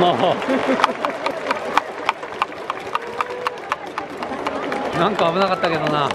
なんか危なかったけどな。